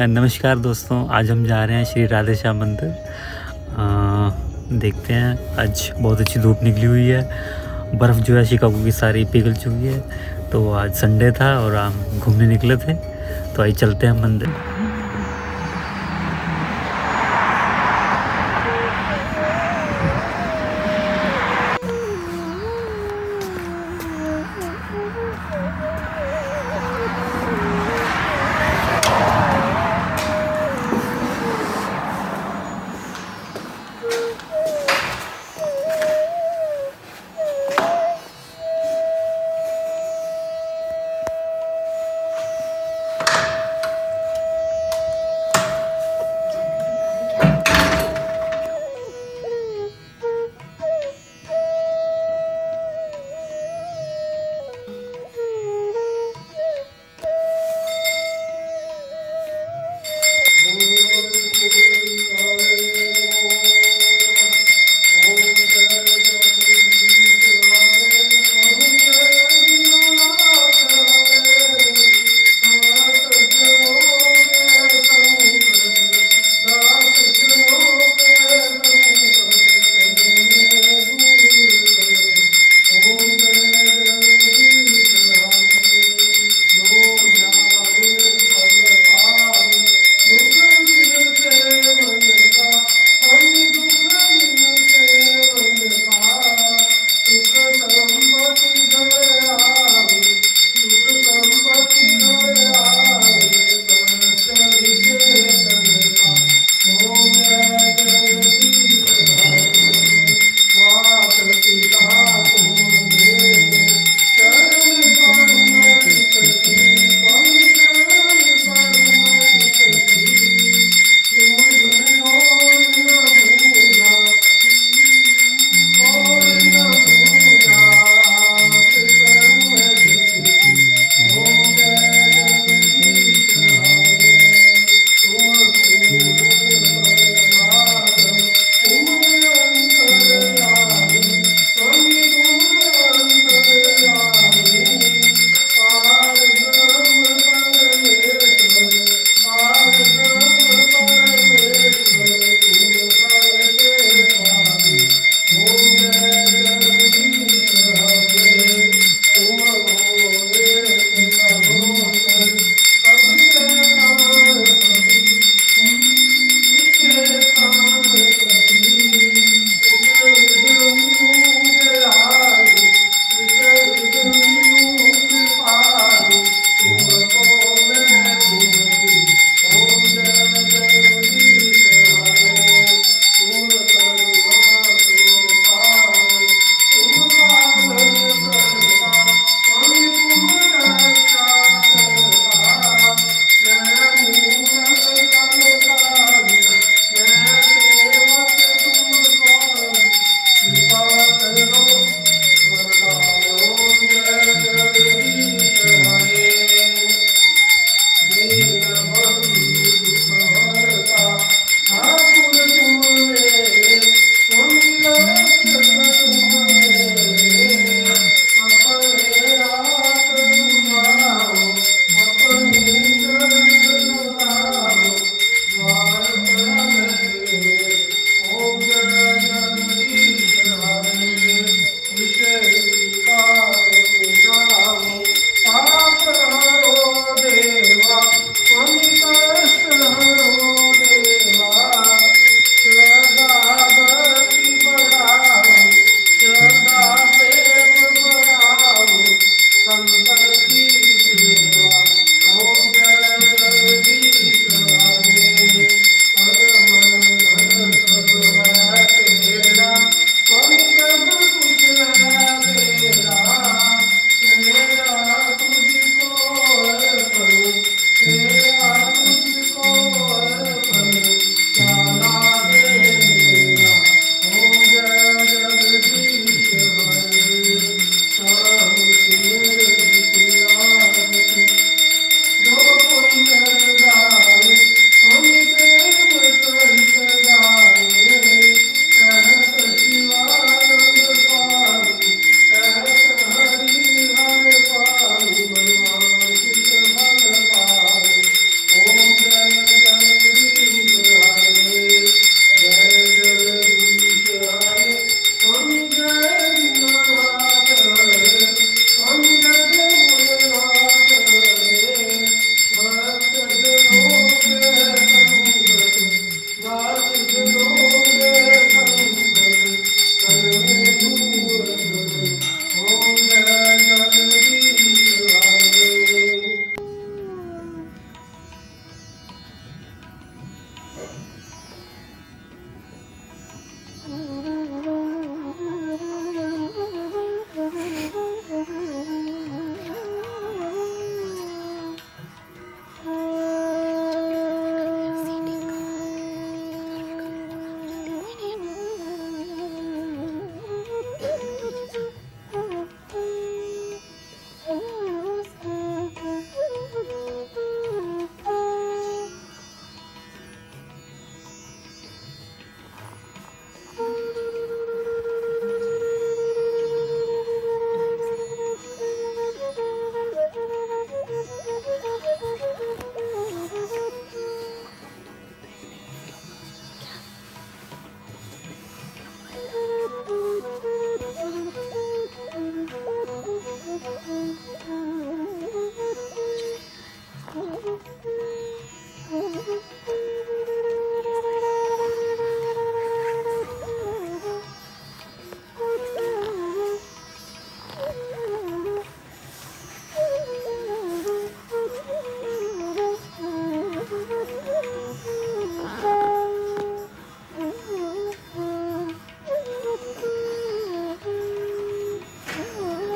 नमस्कार दोस्तों, आज हम जा रहे हैं श्री राधे श्याम मंदिर। देखते हैं, आज बहुत अच्छी धूप निकली हुई है। बर्फ़ जो है शिकागो की सारी पिघल चुकी है। तो आज संडे था और हम घूमने निकले थे। तो आज चलते हैं मंदिर। Aleluia.